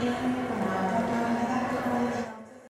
in